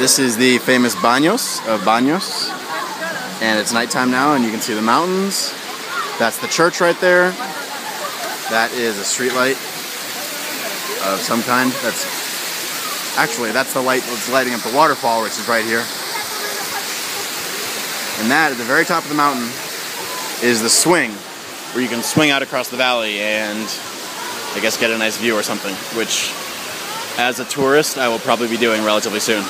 This is the famous Baños of Baños. And it's nighttime now, and you can see the mountains. That's the church right there. That is a street light of some kind. That's actually that's the light that's lighting up the waterfall, which is right here. And that at the very top of the mountain is the swing, where you can swing out across the valley and I guess get a nice view or something, which as a tourist I will probably be doing relatively soon.